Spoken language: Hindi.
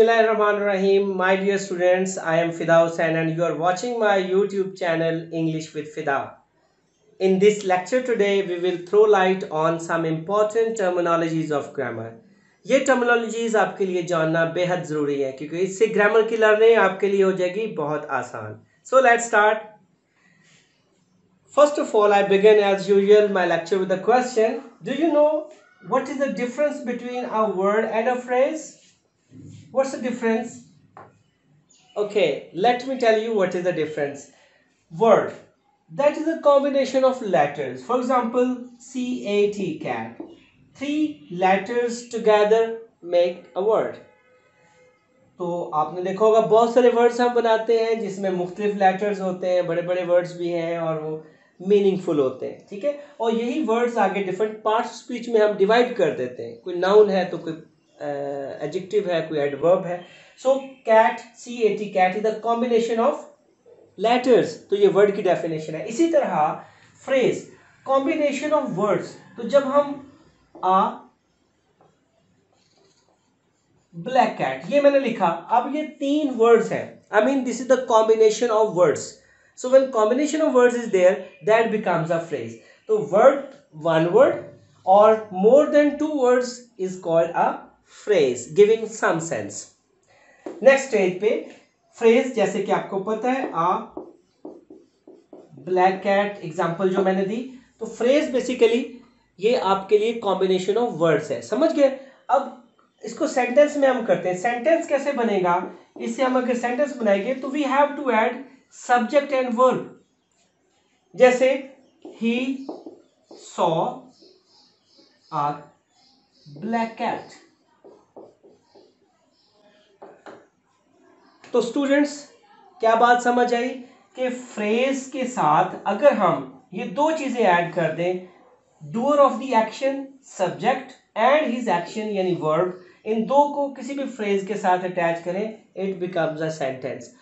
बिस्मिल्लाहिर्रहमानिर्रहीम my dear students I am Fida Hussain and you are watching my YouTube channel English with Fida in this lecture today we will throw light on some important terminologies of grammar ये टर्मिनोलॉजीज आपके लिए जानना बेहद ज़रूरी है, क्योंकि इससे ग्रामर की लर्निंग आपके लिए हो जाएगी बहुत आसान। So let start first of all I begin as usual my lecture with the question do you know what is the difference between a word and a phrase What's the difference? Okay, let me tell you what is the difference. Word. That is a combination of letters. For example, C-A-T, cat. Three letters together make a word. तो आपने देखा होगा बहुत सारे वर्ड्स हम बनाते हैं जिसमें मुख्तलिफ़ लेटर्स होते हैं बड़े बड़े वर्ड्स भी हैं और वो मीनिंगफुल होते हैं ठीक है और यही वर्ड्स आगे डिफरेंट पार्ट्स स्पीच में हम डिवाइड कर देते हैं कोई नाउन है तो कोई एडजेक्टिव है, कोई एडवर्ब है. So cat C A T cat is the combination of letters तो ये वर्ड की डेफिनेशन है. इसी तरह फ्रेज कॉम्बिनेशन ऑफ़ वर्ड्स तो जब हम आ ब्लैक कैट ये मैंने लिखा. अब ये तीन वर्ड्स हैं. I mean this is the combination of words so when combination of words is there that becomes a phrase तो वर्ड वन वर्ड और more than two words is called a phrase giving some sense next stage पे फ्रेज जैसे कि आपको पता है आ ब्लैक कैट एग्जांपल जो मैंने दी तो फ्रेज बेसिकली ये आपके लिए कॉम्बिनेशन ऑफ़ वर्ड्स है। समझ गए? अब इसको सेंटेंस में हम करते हैं। सेंटेंस कैसे बनेगा? इससे हम अगर सेंटेंस बनाएँगे तो we have to add subject and verb जैसे ही सॉ आ ब्लैक कैट तो स्टूडेंट्स क्या बात समझ आई कि फ्रेज के साथ अगर हम ये दो चीज़ें ऐड कर दें doer of the action subject and his action यानी वर्ब इन दो को किसी भी फ्रेज के साथ अटैच करें इट बिकम्स अ सेंटेंस